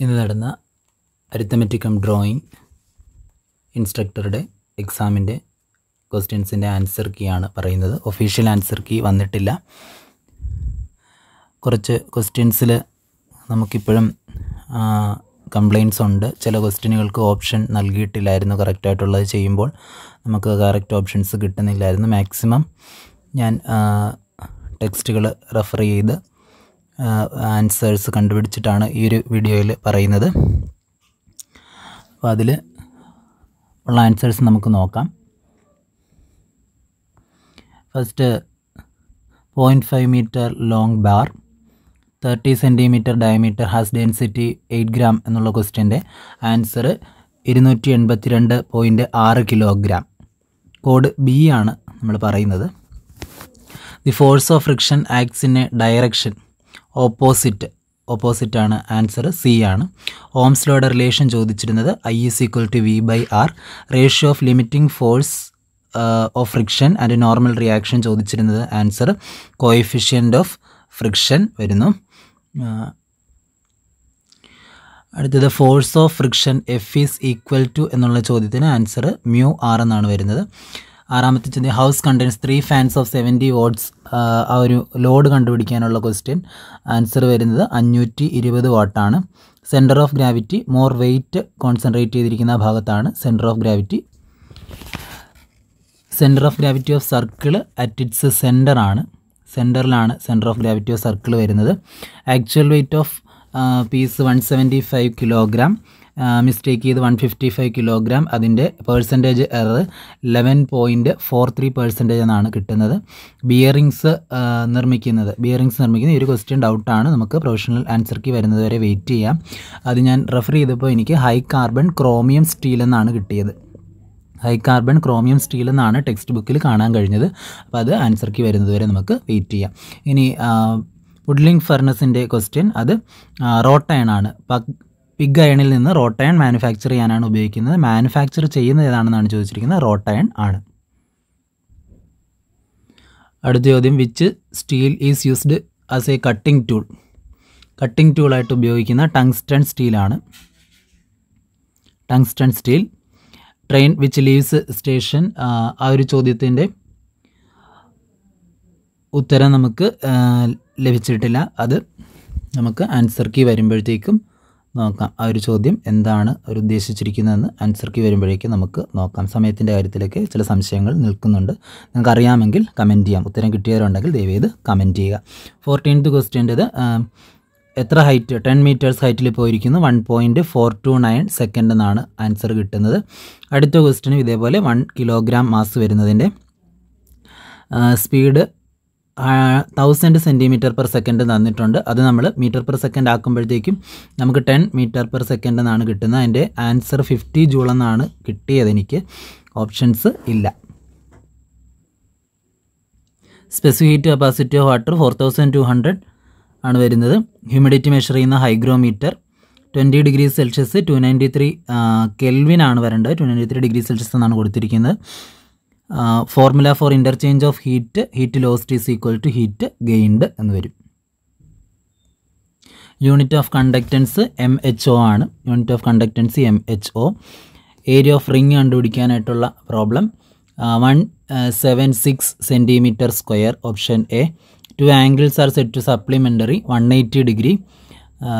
ഇന്ന് നടന്ന arithmetic come drawing ഇൻസ്ട്രക്ടറുടെ എക്സാമിന്റെ ക്വസ്റ്റ്യൻസിന്റെ ആൻസർ കീ ആണ് പറയുന്നത്. ഒഫീഷ്യൽ ആൻസർ കീ വന്നിട്ടില്ല. കുറച്ച് ക്വസ്റ്റ്യൻസിൽ നമുക്കിപ്പോഴും കംപ്ലയിൻസ് ഉണ്ട്. ചില ക്വസ്റ്റ്യനുകൾക്ക് ഓപ്ഷൻ നൽകിയിട്ടില്ലായിരുന്നു കറക്റ്റായിട്ടുള്ളത് ചെയ്യുമ്പോൾ. നമുക്ക് കറക്റ്റ് ഓപ്ഷൻസ് കിട്ടുന്നില്ലായിരുന്നു. മാക്സിമം ഞാൻ ടെക്സ്റ്റുകൾ റെഫർ ചെയ്ത് ആൻസേഴ്സ് കണ്ടുപിടിച്ചിട്ടാണ് ഈ ഒരു വീഡിയോയിൽ പറയുന്നത്. അപ്പോൾ അതിൽ ഉള്ള ആൻസേഴ്സ് നമുക്ക് നോക്കാം. First point five metre long bar thirty centimetre diameter has density eight gram എന്നുള്ള ക്വസ്റ്റ്യന്റെ ആൻസർ ഇരുന്നൂറ്റി എൺപത്തി രണ്ട് പോയിന്റ് ആറ് കിലോഗ്രാം കോഡ് ബി ആണ് നമ്മൾ പറയുന്നത്. The force of friction acts direction opposite opposite ആണ് ആൻസർ സി ആണ്. ഓംസ്ലോയുടെ relation ചോദിച്ചിരുന്നത് I is equal to V by R ratio of limiting force of friction and normal reaction ചോദിച്ചിരുന്നത് answer coefficient of friction വരുന്നു. അടുത്തത് force of friction F is equal to എന്നുള്ള ചോദ്യത്തിന് answer mu R എന്നാണ് വരുന്നത്. ആറാമത്തെ ചോദ്യം. House contains three fans of seventy watts ആ ഒരു ലോഡ് കണ്ടുപിടിക്കാനുള്ള ക്വസ്റ്റ്യൻ ആൻസർ വരുന്നത് അഞ്ഞൂറ്റി ഇരുപത് വാട്ടാണ്. Centre of gravity more weight concentrate ചെയ്തിരിക്കുന്ന ഭാഗത്താണ് centre of gravity centre of gravity of circle at its centre ആണ്. സെന്ററിലാണ് centre of gravity of circle വരുന്നത്. Actual weight of piece one seventy five kilogram mistake ചെയ്ത് one fifty five kilogram അതിന്റെ percentage error eleven point four three percentage എന്നാണ് കിട്ടുന്നത്. Bearings നിർമ്മിക്കുന്നത്. Bearings നിർമ്മിക്കുന്ന ഈ ഒരു ക്വസ്റ്റ്യൻ ഡൗട്ടാണ് നമുക്ക് പ്രൊഫഷണൽ ആൻസർ വരുന്നത് വരെ വെയിറ്റ് ചെയ്യാം. അത് ഞാൻ റെഫർ ചെയ്തപ്പോൾ എനിക്ക് ഹൈ കാർബൺ ക്രോമിയം സ്റ്റീൽ എന്നാണ് കിട്ടിയത്. ഹൈ കാർബൺ ക്രോമിയം സ്റ്റീൽ എന്നാണ് ടെക്സ്റ്റ് ബുക്കിൽ കാണാൻ കഴിഞ്ഞത്. അപ്പോൾ അത് ആൻസർ വരുന്നത് വരെ നമുക്ക് വെയിറ്റ് ചെയ്യാം. ഇനി വുഡ്ലിംഗ് ഫർണസിന്റെ ക്വസ്റ്റ്യൻ അത് റോട്ടയൺ ആണ്. പിഗ് അയണിൽ നിന്ന് റോട്ടയൺ മാനുഫാക്ചർ ചെയ്യാനാണ് ഉപയോഗിക്കുന്നത്. മാനുഫാക്ചർ ചെയ്യുന്നത് ഏതാണെന്നാണ് ചോദിച്ചിരിക്കുന്നത്? റോട്ടയൺ ആണ്. അടുത്ത ചോദ്യം which steel is used as a cutting tool cutting ടൂളായിട്ട് ഉപയോഗിക്കുന്ന tungsten സ്റ്റീലാണ് tungsten steel train which leaves station ആ ഒരു ചോദ്യത്തിന്റെ ഉത്തരം നമുക്ക് ലഭിച്ചിട്ടില്ല. അത് നമുക്ക് ആൻസർ കീ വരുമ്പോഴത്തേക്കും നോക്കാം. ആ ഒരു ചോദ്യം എന്താണ് അവർ ഉദ്ദേശിച്ചിരിക്കുന്നതെന്ന് ആൻസർക്ക് വരുമ്പോഴേക്കും നമുക്ക് നോക്കാം. സമയത്തിന്റെ കാര്യത്തിലൊക്കെ ചില സംശയങ്ങൾ നിൽക്കുന്നുണ്ട്. നിങ്ങൾക്ക് അറിയാമെങ്കിൽ കമന്റ് ചെയ്യാം. ഉത്തരം കിട്ടിയവരുണ്ടെങ്കിൽ ദയവേത് കമന്റ് ചെയ്യുക. ഫോർട്ടീൻത്ത് ക്വസ്റ്റ്യന്റേത് എത്ര ഹൈറ്റ് ടെൻ മീറ്റേഴ്സ് ഹൈറ്റിൽ പോയിരിക്കുന്നു? One point four two nine second എന്നാണ് ആൻസർ കിട്ടുന്നത്. അടുത്ത ക്വസ്റ്റിനും ഇതേപോലെ വൺ കിലോഗ്രാം മാസ് വരുന്നതിന്റെ speed thousand centimetre per second തന്നിട്ടുണ്ട്. അത് നമ്മൾ മീറ്റർ പെർ സെക്കൻഡ് ആക്കുമ്പോഴത്തേക്കും നമുക്ക് ടെൻ മീറ്റർ പെർ സെക്കൻഡ് എന്നാണ് കിട്ടുന്നത്. അതിന്റെ ആൻസർ ഫിഫ്റ്റി ജൂൾ എന്നാണ് കിട്ടിയത് എനിക്ക്. ഓപ്ഷൻസ് ഇല്ല. Specific capacity of water four thousand two hundred ആണ് വരുന്നത്. ഹ്യൂമിഡിറ്റി മെഷർ ചെയ്യുന്ന hygrometer twenty degree Celsius two ninety three കെൽവിനാണ് വരേണ്ടത്. Two ninety three degree Celsius എന്നാണ് കൊടുത്തിരിക്കുന്നത്. Formula for interchange of heat heat lost is equal to heat gained എന്ന് വരും. Unit of conductance M H O ആണ്. Unit of conductance M H O area of ring കണ്ടുപിടിക്കാനായിട്ടുള്ള problem one seven six centimetre square option A two angles are set to supplementary one eighty degree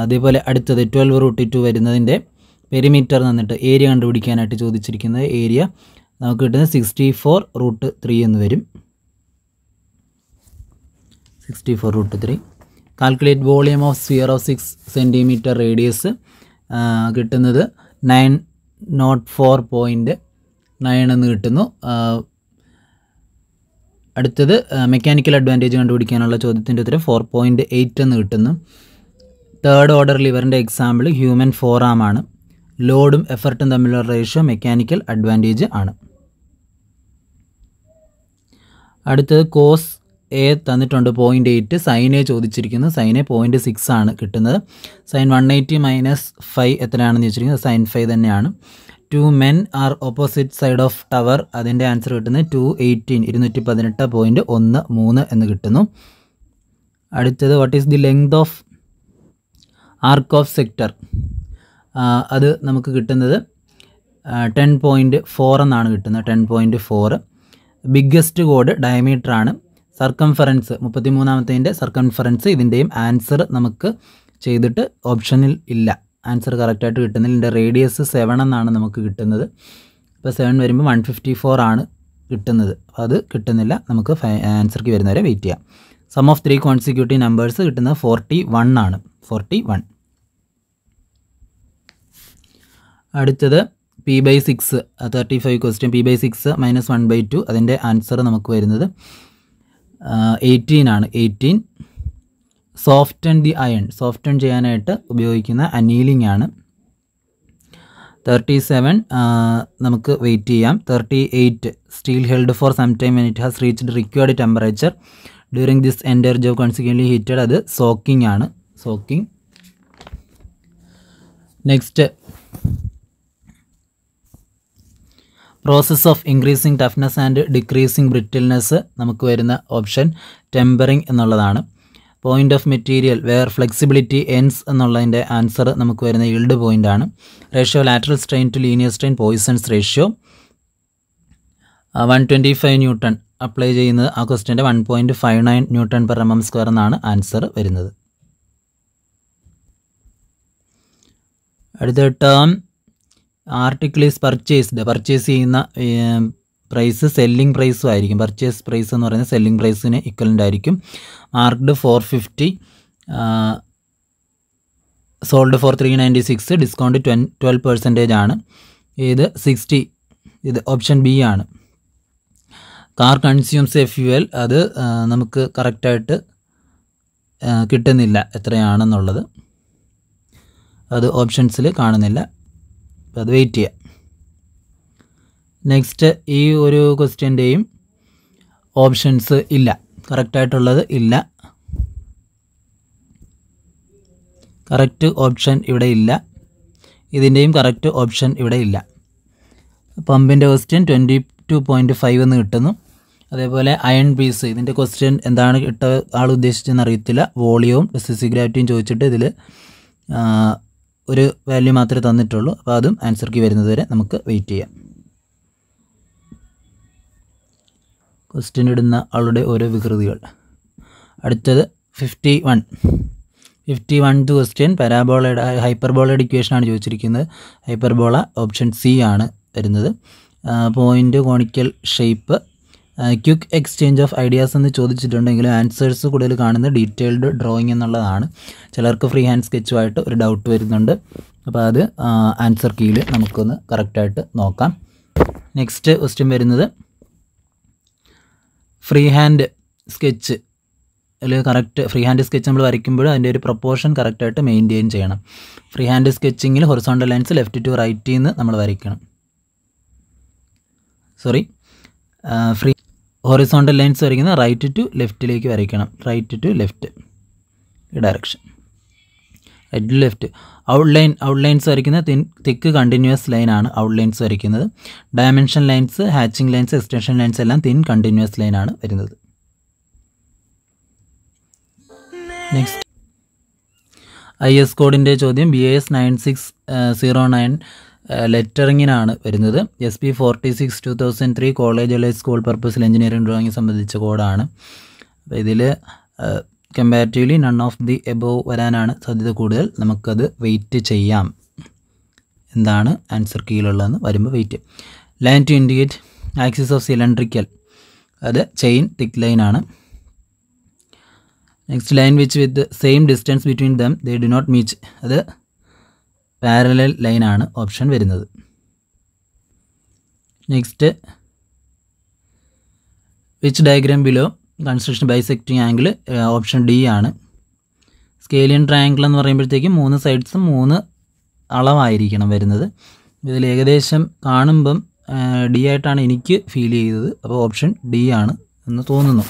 അതേപോലെ അടുത്തത് twelve റൂട്ടി two വരുന്നതിന്റെ perimeter തന്നിട്ട് area കണ്ടുപിടിക്കാനായിട്ട് ചോദിച്ചിരിക്കുന്നത് area നമുക്ക് കിട്ടുന്നത് sixty four root three എന്ന് വരും. Sixty four root three calculate volume of sphere of six centimetre radius കിട്ടുന്നത് nine nought four point nine എന്ന് കിട്ടുന്നു. അടുത്തത് മെക്കാനിക്കൽ അഡ്വാന്റേജ് കണ്ടുപിടിക്കാനുള്ള ചോദ്യത്തിന്റെ ഉത്തരം ഫോർ പോയിന്റ് എയ്റ്റ് എന്ന് കിട്ടുന്നു. തേർഡ് ഓർഡർ ലിവറിന്റെ എക്സാമ്പിൾ ഹ്യൂമൻ ഫോറാം ആണ്. ലോഡും എഫർട്ടും തമ്മിലുള്ള റേഷ്യോ മെക്കാനിക്കൽ അഡ്വാന്റേജ് ആണ്. അടുത്തത് കോസ് എ തന്നിട്ടുണ്ട് പോയിന്റ് എയ്റ്റ് എ ചോദിച്ചിരിക്കുന്നു. സൈൻ എ പോയിന്റ് സിക്സ് ആണ് കിട്ടുന്നത്. Sine one eighty minus five എത്രയാണെന്ന് ചോദിച്ചിരിക്കുന്നത്? സൈൻ ഫൈവ് തന്നെയാണ്. Two men are opposite side of tower അതിന്റെ ആൻസർ കിട്ടുന്നത് ടു എയ്റ്റീൻ ഇരുന്നൂറ്റി പതിനെട്ട് പോയിന്റ് ഒന്ന് മൂന്ന് എന്ന് കിട്ടുന്നു. അടുത്തത് what is the length of arc of sector അത് നമുക്ക് കിട്ടുന്നത് ടെൻ പോയിന്റ് ഫോർ എന്നാണ് കിട്ടുന്നത്. ടെൻ പോയിന്റ് ഫോർ ബിഗ്ഗസ്റ്റ് കോഡ് ഡയമീറ്റർ ആണ്. സർക്കംഫറൻസ് മുപ്പത്തി മൂന്നാമത്തേന്റെ സർക്കംഫറൻസ് ഇതിന്റെയും ആൻസർ നമുക്ക് ചെയ്തിട്ട് ഓപ്ഷനിൽ ഇല്ല. ആൻസർ കറക്റ്റായിട്ട് കിട്ടുന്നില്ല. ഇതിന്റെ റേഡിയസ് സെവൻ എന്നാണ് നമുക്ക് കിട്ടുന്നത്. ഇപ്പോൾ സെവൻ വരുമ്പോൾ വൺ ഫിഫ്റ്റി ഫോർ ആണ് കിട്ടുന്നത്. അത് കിട്ടുന്നില്ല. നമുക്ക് ആൻസർക്ക് വരുന്നവരെ വെയിറ്റ് ചെയ്യാം. Sum of three consecutive numbers കിട്ടുന്നത് ഫോർട്ടി വൺ ആണ്. ഫോർട്ടി വൺ അടുത്തത് P by six thirty five question P by six minus one by two അതിന്റെ ആൻസർ നമുക്ക് വരുന്നത് എയ്റ്റീൻ ആണ്. Eighteen soften the iron soften ചെയ്യാനായിട്ട് ഉപയോഗിക്കുന്ന അനീലിംഗ് ആണ്. തേർട്ടി സെവൻ നമുക്ക് വെയിറ്റ് ചെയ്യാം. Thirty eight steel held for some time when it has reached required temperature during this entire job consequently heated അത് സോക്കിംഗ് ആണ്. Soaking next process of increasing toughness and decreasing brittleness നമുക്ക് വരുന്ന option tempering എന്നുള്ളതാണ്. Point of material where flexibility ends എന്നുള്ളതിന്റെ answer നമുക്ക് വരുന്ന yield point ആണ്. Ratio lateral strain to linear strain Poisson's ratio one twenty five newton apply ചെയ്യുന്നത് ആ ക്വസ്റ്റ്യന്റെ one point five nine newton per M M square എന്നാണ് answer വരുന്നത്. അടുത്ത term article is purchased purchase ചെയ്യുന്ന price selling പ്രൈസും ആയിരിക്കും. Purchase price എന്ന് പറയുന്നത് സെല്ലിംഗ് പ്രൈസിന് ഇക്വലന്റ് ആയിരിക്കും. Marked for fifty sold for three ninety six discount ട്വൻ twelve percentage ആണ്. ഇത് സിക്സ്റ്റി ഇത് ഓപ്ഷൻ ബി ആണ്. കാർ കൺസ്യൂംസ് എ ഫ്യൂവൽ അത് നമുക്ക് കറക്റ്റായിട്ട് കിട്ടുന്നില്ല. എത്രയാണെന്നുള്ളത്. അത് ഓപ്ഷൻസിൽ കാണുന്നില്ല. അപ്പോൾ അത് വെയിറ്റ് ചെയ്യാം. നെക്സ്റ്റ് ഈ ഒരു ക്വസ്റ്റ്യന്റെയും ഓപ്ഷൻസ് ഇല്ല. കറക്റ്റായിട്ടുള്ളത് ഇല്ല. കറക്റ്റ് ഓപ്ഷൻ ഇവിടെ ഇല്ല. ഇതിന്റെയും കറക്റ്റ് ഓപ്ഷൻ ഇവിടെ ഇല്ല. പമ്പിന്റെ question twenty two point five എന്ന് കിട്ടുന്നു. അതേപോലെ അയൺ പീസ് ഇതിന്റെ ക്വസ്റ്റ്യൻ എന്താണ് ഇട്ട ആൾ ഉദ്ദേശിച്ചതെന്ന് അറിയത്തില്ല. വോളിയവും ഗ്രാവിറ്റിയും ചോദിച്ചിട്ട് ഇതിൽ ഒരു വാല്യൂ മാത്രമേ തന്നിട്ടുള്ളൂ. അപ്പോൾ അതും ആൻസർ കീ വരുന്നത് വരെ നമുക്ക് വെയിറ്റ് ചെയ്യാം. ക്വസ്റ്റ്യൻ ഇടുന്ന ആളുടെ ഓരോ വികൃതികൾ. അടുത്തത് fifty one fifty one two question പരാബോളയുടെ ഹൈപ്പർബോളയുടെ ഇക്വേഷനാണ് ചോദിച്ചിരിക്കുന്നത്. ഹൈപ്പർബോള ഓപ്ഷൻ സി ആണ് വരുന്നത്. Point conical shape quick exchange of ideas എന്ന് ചോദിച്ചിട്ടുണ്ടെങ്കിലും ആൻസേഴ്സ് കൂടുതൽ കാണുന്നത് ഡീറ്റെയിൽഡ് ഡ്രോയിങ് എന്നുള്ളതാണ്. ചിലർക്ക് ഫ്രീ ഹാൻഡ് സ്കെച്ചുമായിട്ട് ഒരു ഡൗട്ട് വരുന്നുണ്ട്. അപ്പോൾ അത് ആൻസർ കീയിൽ നമുക്കൊന്ന് കറക്റ്റായിട്ട് നോക്കാം. നെക്സ്റ്റ് ക്വസ്റ്റ്യൻ വരുന്നത് ഫ്രീ ഹാൻഡ് സ്കെച്ച് അതിൽ കറക്റ്റ് ഫ്രീ ഹാൻഡ് സ്കെച്ച് നമ്മൾ വരയ്ക്കുമ്പോൾ അതിന്റെ ഒരു പ്രൊപ്പോർഷൻ കറക്റ്റായിട്ട് മെയിന്റെയിൻ ചെയ്യണം. ഫ്രീ ഹാൻഡ് സ്കെച്ചിങ്ങിൽ ഹൊറിസോണ്ടൽ ലൈൻസ് ലെഫ്റ്റ് ടു റൈറ്റിൽ നിന്ന് നമ്മൾ വരയ്ക്കണം. സോറി ഫ്രീ ഹൊറിസോണ്ടൽ ലൈൻസ് വരയ്ക്കുന്ന റൈറ്റ് ടു ലെഫ്റ്റിലേക്ക് വരയ്ക്കണം. റൈറ്റ് ടു ലെഫ്റ്റ് ഈ direction right to left outline outlines വരയ്ക്കുന്നത് തിൻ തിക്ക് കണ്ടിന്യൂസ് ലൈനാണ് ഔട്ട്ലൈൻസ് വരയ്ക്കുന്നത്. Dimension lines hatching lines extension lines എല്ലാം തിൻ കണ്ടിന്യൂസ് ലൈനാണ് വരുന്നത്. നെക്സ്റ്റ് ഐ എസ് കോഡിന്റെ ചോദ്യം B S nine six zero nine ലെറ്ററിങ്ങിനാണ് വരുന്നത്. S P forty six two thousand three college അല്ലെങ്കിൽ സ്കൂൾ പർപ്പസിൽ എഞ്ചിനീയറിംഗ് ഡ്രോയിങ് സംബന്ധിച്ച കോഡാണ് അപ്പോൾ ഇതിൽ comparatively none of the above വരാനാണ് സാധ്യത കൂടുതൽ. നമുക്കത് വെയിറ്റ് ചെയ്യാം. എന്താണ് ആൻസർ കീഴിലുള്ളതെന്ന് വരുമ്പോൾ wait line to indicate axis of cylindrical അത് ചെയിൻ തിക്ക് ലൈൻ ആണ്. Next line which with same distance between them they do not meet അത് പാരലൽ ലൈനാണ് ഓപ്ഷൻ വരുന്നത്. Next which diagram below construction bisecting angle option D ആണ്. Scalene triangle എന്ന് പറയുമ്പോഴത്തേക്കും മൂന്ന് സൈഡ്സും മൂന്ന് അളവായിരിക്കണം വരുന്നത്. ഇതിൽ ഏകദേശം കാണുമ്പം ഡി ആയിട്ടാണ് എനിക്ക് ഫീൽ ചെയ്തത്. അപ്പോൾ ഓപ്ഷൻ ഡി ആണ് എന്ന് തോന്നുന്നു.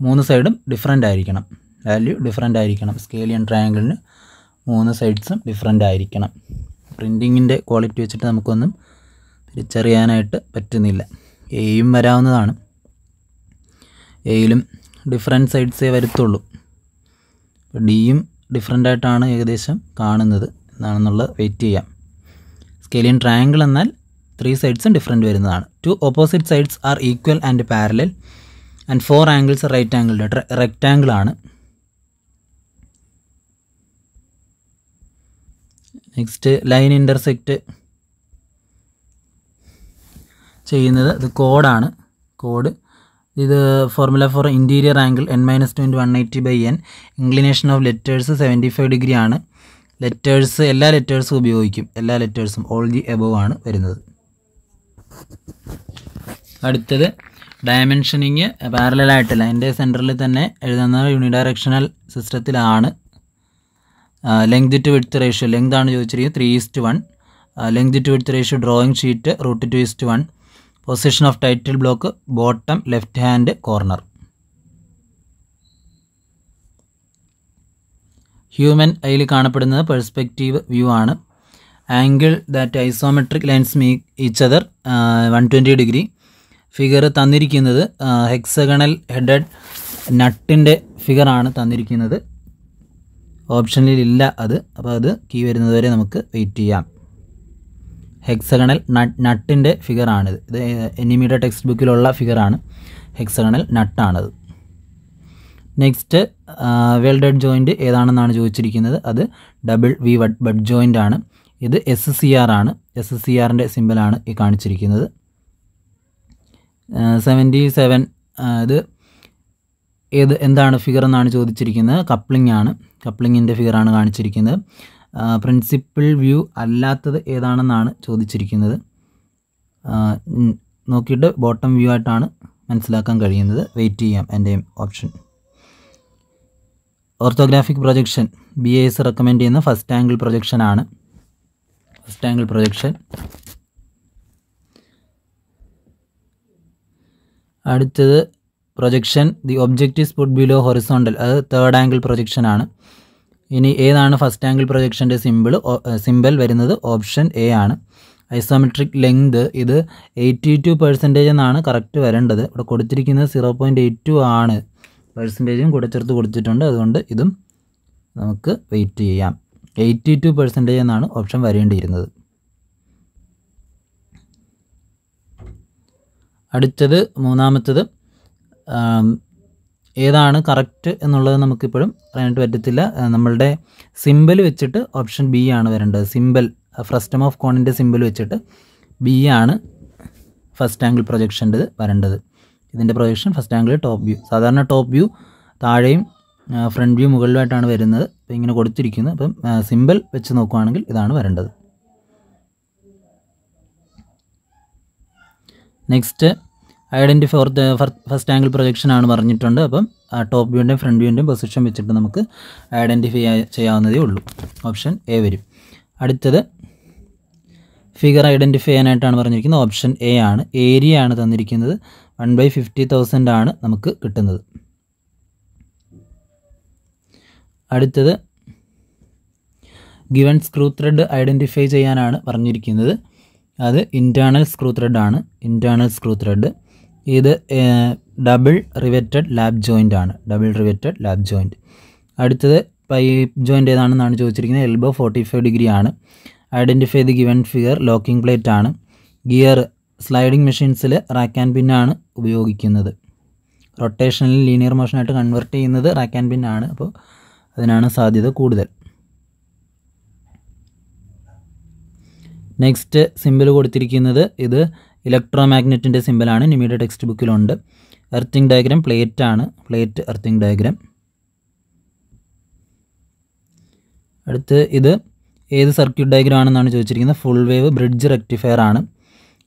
മൂന്ന് സൈഡും ഡിഫറെന്റ് ആയിരിക്കണം. വാല്യൂ ഡിഫറെന്റ് ആയിരിക്കണം. സ്കേലിയൻ ട്രയാങ്കിളിന് മൂന്ന് സൈഡ്സും ഡിഫറെന്റ് ആയിരിക്കണം. പ്രിന്റിങ്ങിന്റെ ക്വാളിറ്റി വെച്ചിട്ട് നമുക്കൊന്നും തിരിച്ചറിയാനായിട്ട് പറ്റുന്നില്ല. എയും വരാവുന്നതാണ്. എയിലും ഡിഫറെന്റ് സൈഡ്സേ വരുത്തുള്ളൂ. ഡിയും ഡിഫറെന്റ് ആയിട്ടാണ് ഏകദേശം കാണുന്നത് എന്നാണെന്നുള്ളത് വെയിറ്റ് ചെയ്യാം. സ്കെലിയൻ ട്രയാങ്കിൾ എന്നാൽ ത്രീ സൈഡ്സും ഡിഫറെന്റ് വരുന്നതാണ്. Two opposite sides are equal and parallel and four angles right angle rectangle next line intersect ചെയ്യുന്നത് ഇത് കോഡാണ് കോഡ് ഇത് formula for interior angle N minus twenty one eighty by N inclination of letters seventy five degree ആണ്. Letters എല്ലാ ലെറ്റേഴ്സും ഉപയോഗിക്കും. എല്ലാ ലെറ്റേഴ്സും all the above ആണ് വരുന്നത്. അടുത്തത് ഡയമെൻഷനിങ് പാരലായിട്ട് എന്റെ സെന്ററിൽ തന്നെ എഴുതുന്ന unidirectional സിസ്റ്റത്തിലാണ് length to width ratio length ആണ് ചോദിച്ചിരിക്കുന്നത്. Three is to one length to width ratio drawing sheet root two is to one position of title block bottom left hand corner human ഐയിൽ കാണപ്പെടുന്നത് perspective view ആണ്. Angle that isometric lines meet each other one twenty degree figure തന്നിരിക്കുന്നത് hexagonal headed നട്ടിന്റെ ഫിഗറാണ് തന്നിരിക്കുന്നത്. ഓപ്ഷനിൽ ഇല്ല അത്. അപ്പോൾ അത് കീ വരുന്നതുവരെ നമുക്ക് വെയിറ്റ് ചെയ്യാം. ഹെക്സഗണൽ നട്ടിന്റെ ഫിഗറാണിത് ഇത് എനിമിയുടെ ടെക്സ്റ്റ് ബുക്കിലുള്ള ഫിഗറാണ് ഹെക്സഗണൽ നട്ടാണത് നെക്സ്റ്റ് വെൽഡഡ് ജോയിന്റ് ഏതാണെന്നാണ് ചോദിച്ചിരിക്കുന്നത്? അത് ഡബിൾ വി ബഡ് ജോയിന്റ് ആണ്. ഇത് എസ് സി ആർ ആണ്. എസ് സി ആറിന്റെ സിമ്പിളാണ് ഈ കാണിച്ചിരിക്കുന്നത്. സെവന്റി സെവൻ ഇത് ഏത് എന്താണ് ഫിഗർ എന്നാണ് ചോദിച്ചിരിക്കുന്നത്. കപ്ലിംഗ് ആണ്. കപ്ലിങ്ങിന്റെ ആണ് കാണിച്ചിരിക്കുന്നത്. പ്രിൻസിപ്പിൾ വ്യൂ അല്ലാത്തത് ഏതാണെന്നാണ് ചോദിച്ചിരിക്കുന്നത്. നോക്കിയിട്ട് ബോട്ടം വ്യൂ ആയിട്ടാണ് മനസ്സിലാക്കാൻ കഴിയുന്നത്. വെയിറ്റ് ചെയ്യാം എന്റെ option orthographic projection B S recommend ചെയ്യുന്ന ഫസ്റ്റ് ആംഗിൾ പ്രൊജക്ഷൻ ആണ്. ഫസ്റ്റ് ആംഗിൾ പ്രൊജക്ഷൻ അടുത്തത് projection the object is put below horizontal അത് തേർഡ് ആംഗിൾ പ്രൊജക്ഷൻ ആണ്. ഇനി ഏതാണ് ഫസ്റ്റ് ആംഗിൾ പ്രൊജക്ഷന്റെ സിമ്പിൾ സിമ്പിൾ വരുന്നത് ഓപ്ഷൻ എ ആണ്. ഐസോമെട്രിക് ലെങ്ത് ഇത് എയ്റ്റി ടു പെർസെന്റേജ് എന്നാണ് കറക്റ്റ് വരേണ്ടത്. ഇവിടെ കൊടുത്തിരിക്കുന്നത് സീറോ പോയിന്റ് എയ്റ്റ് ടു ആണ്. പെർസെന്റേജും കൂടെ ചേർത്ത് കൊടുത്തിട്ടുണ്ട്. അതുകൊണ്ട് ഇതും നമുക്ക് വെയിറ്റ് ചെയ്യാം. എയ്റ്റി ടു പെർസെന്റേജ് എന്നാണ് ഓപ്ഷൻ വരേണ്ടിയിരുന്നത്. അടുത്തത് മൂന്നാമത്തത് ഏതാണ് കറക്റ്റ് എന്നുള്ളത് നമുക്കിപ്പോഴും പറയാനായിട്ട് പറ്റത്തില്ല. നമ്മളുടെ സിമ്പിൾ വെച്ചിട്ട് ഓപ്ഷൻ ബി ആണ് വരേണ്ടത്. സിമ്പിൾ ഫ്രസ്റ്റം ഓഫ് കോണിന്റെ സിമ്പിൾ വെച്ചിട്ട് ബി ആണ് ഫസ്റ്റ് ആംഗിൾ പ്രൊജക്ഷന്റെ വരേണ്ടത്. ഇതിന്റെ projection first angle top view സാധാരണ ടോപ്പ് വ്യൂ താഴെയും ഫ്രണ്ട് വ്യൂ മുകളിലായിട്ടാണ് വരുന്നത്. അപ്പോൾ ഇങ്ങനെ കൊടുത്തിരിക്കുന്നത് അപ്പം സിമ്പിൾ വെച്ച് നോക്കുകയാണെങ്കിൽ ഇതാണ് വരേണ്ടത്. Next identify for first angle projection ആണ് പറഞ്ഞിട്ടുണ്ട്. അപ്പം ആ ടോപ്പ് വ്യൂന്റെയും ഫ്രണ്ട് വ്യൂന്റെയും പൊസിഷൻ വെച്ചിട്ട് നമുക്ക് ഐഡന്റിഫൈ ചെയ്യാവുന്നതേ ഉള്ളൂ. ഓപ്ഷൻ എ വരും. അടുത്തത് ഫിഗർ ഐഡന്റിഫൈ ചെയ്യാനായിട്ടാണ് പറഞ്ഞിരിക്കുന്നത്. ഓപ്ഷൻ എ ആണ്. ഏരിയ ആണ് തന്നിരിക്കുന്നത്. വൺ ബൈ ഫിഫ്റ്റി തൗസൻഡ് ആണ് നമുക്ക് കിട്ടുന്നത്. അടുത്തത് ഗിവൺ സ്ക്രൂ ത്രെഡ് ഐഡന്റിഫൈ ചെയ്യാനാണ് പറഞ്ഞിരിക്കുന്നത്. അത് ഇന്റേർണൽ സ്ക്രൂ ത്രെഡ് ആണ്. Internal screw thread. ഇത് ഡബിൾ റിവറ്റഡ് ലാബ് ജോയിന്റ് ആണ്. ഡബിൾ റിവറ്റഡ് ലാബ് ജോയിന്റ് അടുത്തത് പൈപ്പ് ജോയിന്റ് ഏതാണെന്നാണ് ചോദിച്ചിരിക്കുന്നത്. എൽബോ ഫോർട്ടി ഫൈവ് ഡിഗ്രി ആണ്. Identify the given figure locking plate ആണ്. ഗിയർ സ്ലൈഡിംഗ് മെഷീൻസിൽ റാക്ക് ആൻഡ് ആണ് ഉപയോഗിക്കുന്നത്. റൊട്ടേഷനിൽ ലീനിയർ മോഷനായിട്ട് കൺവെർട്ട് ചെയ്യുന്നത് റാക്ക് ആൻഡ് ആണ്. അപ്പോൾ അതിനാണ് സാധ്യത കൂടുതൽ. നെക്സ്റ്റ് സിമ്പിൾ കൊടുത്തിരിക്കുന്നത് ഇത് ഇലക്ട്രോ മാഗ്നറ്റിന്റെ സിമ്പിളാണ് നിമിയുടെ ടെക്സ്റ്റ് ബുക്കിലുണ്ട് എർത്തിങ് ഡയഗ്രാം പ്ലേറ്റ് ആണ്. പ്ലേറ്റ് എർത്തിങ് ഡയഗ്രാം അടുത്ത് ഇത് ഏത് സർക്യൂട്ട് ഡയഗ്രാം ആണെന്നാണ് ചോദിച്ചിരിക്കുന്നത്? ഫുൾ വേവ് ബ്രിഡ്ജ് റെക്ടിഫയർ ആണ്.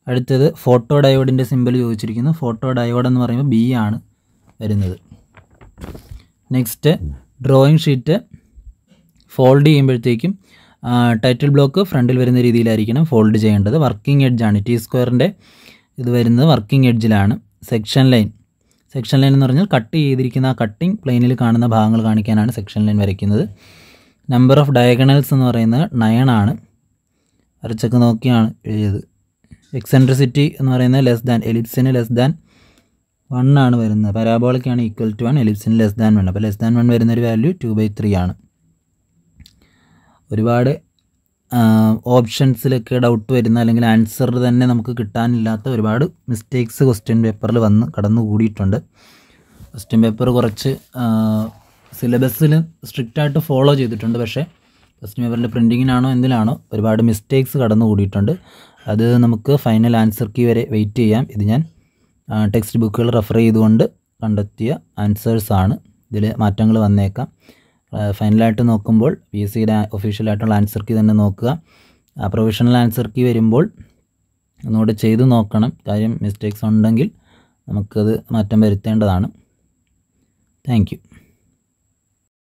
അടുത്തത് ഫോട്ടോ ഡയോഡിന്റെ സിമ്പിൾ ചോദിച്ചിരിക്കുന്നു. ഫോട്ടോ ഡയോഡ് എന്ന് പറയുമ്പോൾ ബി ആണ് വരുന്നത്. നെക്സ്റ്റ് ഡ്രോയിങ് ഷീറ്റ് ഫോൾഡ് ചെയ്യുമ്പോഴത്തേക്കും ടൈറ്റിൽ ബ്ലോക്ക് ഫ്രണ്ടിൽ വരുന്ന രീതിയിലായിരിക്കണം ഫോൾഡ് ചെയ്യേണ്ടത്. വർക്കിംഗ് എഡ്ജാണ് ടി സ്ക്വയറിന്റെ ഇത് വരുന്നത് വർക്കിംഗ് എഡ്ജിലാണ് സെക്ഷൻ ലൈൻ സെക്ഷൻ ലൈൻ എന്ന് പറഞ്ഞാൽ കട്ട് ചെയ്തിരിക്കുന്ന ആ കട്ടിംഗ് പ്ലെയിനിൽ കാണുന്ന ഭാഗങ്ങൾ കാണിക്കാനാണ് സെക്ഷൻ ലൈൻ വരയ്ക്കുന്നത്. നമ്പർ ഓഫ് ഡയഗണൽസ് എന്ന് പറയുന്നത് നയൺ ആണ്. വരച്ചൊക്കെ നോക്കിയാണ് എഴുതിയത്. എക്സെൻട്രിസിറ്റി എന്ന് പറയുന്നത് ലെസ് ദാൻ എലിപ്സിന് ലെസ് ദാൻ വൺ ആണ് വരുന്നത്. പരാബോളയ്ക്കാണ് ഈക്വൽ ടു വൺ എലിപ്സിന് ലെസ് ദാൻ വൺ അപ്പോൾ ലെസ് ദാൻ വൺ വരുന്നൊരു വാല്യൂ ടു ബൈ ത്രീ ആണ്. ഒരുപാട് ഓപ്ഷൻസിലൊക്കെ ഡൗട്ട് വരുന്ന അല്ലെങ്കിൽ ആൻസർ തന്നെ നമുക്ക് കിട്ടാനില്ലാത്ത ഒരുപാട് മിസ്റ്റേക്സ് ക്വസ്റ്റ്യൻ പേപ്പറിൽ വന്ന് കടന്നു കൂടിയിട്ടുണ്ട് ക്വസ്റ്റ്യൻ പേപ്പർ കുറച്ച് സിലബസിൽ സ്ട്രിക്റ്റായിട്ട് ഫോളോ ചെയ്തിട്ടുണ്ട്. പക്ഷേ ക്വസ്റ്റ്യൻ പേപ്പറിന്റെ പ്രിന്റിങ്ങിനാണോ എന്തിനാണോ ഒരുപാട് മിസ്റ്റേക്സ് കടന്നു കൂടിയിട്ടുണ്ട് അത് നമുക്ക് ഫൈനൽ ആൻസർ കീ വരെ വെയിറ്റ് ചെയ്യാം. ഇത് ഞാൻ ടെക്സ്റ്റ് ബുക്കുകൾ റെഫർ ചെയ്തുകൊണ്ട് കണ്ടെത്തിയ ആൻസേഴ്സാണ് ഇതിൽ മാറ്റങ്ങൾ വന്നേക്കാം. ഫൈനലായിട്ട് നോക്കുമ്പോൾ പി എസ് സിയുടെ ഒഫീഷ്യലായിട്ടുള്ള ആൻസർ കീ തന്നെ നോക്കുക. ആ പ്രൊവിഷണൽ ആൻസർ കീ വരുമ്പോൾ ഒന്നുകൂടെ ചെയ്ത് നോക്കണം. കാര്യം മിസ്റ്റേക്സ് ഉണ്ടെങ്കിൽ നമുക്കത് മാറ്റം വരുത്തേണ്ടതാണ്. താങ്ക്